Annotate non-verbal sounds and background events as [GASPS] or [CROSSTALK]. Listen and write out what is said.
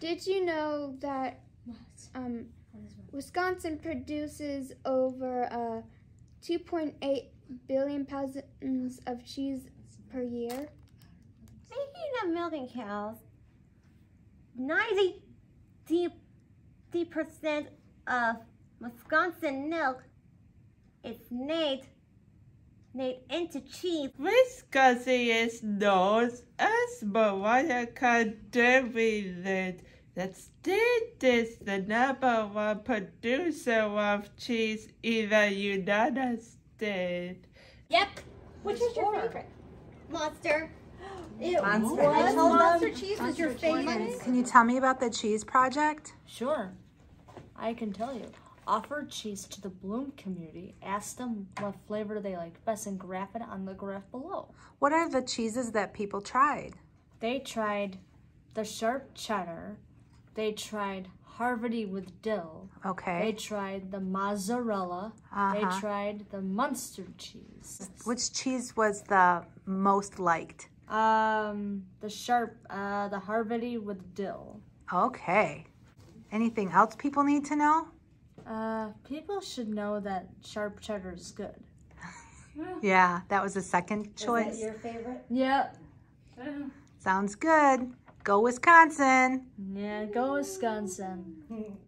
Did you know that um, Wisconsin produces over uh, 2.8 billion pounds of cheese per year? Speaking of milking cows, 90 percent of Wisconsin milk is made made into cheese. Wisconsin is known as Mariah contributed the state is the number one producer of cheese in the United States. Yep. Which is your favorite? Munster. [GASPS] Ew. Munster. I told Munster cheese was your favorite. Can you tell me about the cheese project? Sure. I can tell you. Offer cheese to the Bloom community. Ask them what flavor they like best and graph it on the graph below. What are the cheeses that people tried? They tried the sharp cheddar. They tried Havarti with dill. Okay. They tried the mozzarella. Uh-huh. They tried the Munster cheese. Which cheese was the most liked? Um, the sharp, uh, the Havarti with dill. Okay. Anything else people need to know? Uh, people should know that sharp cheddar is good. [LAUGHS] Yeah, that was the second choice. Is that your favorite? Yep. Sounds good. Go Wisconsin. Yeah, go Wisconsin. [LAUGHS]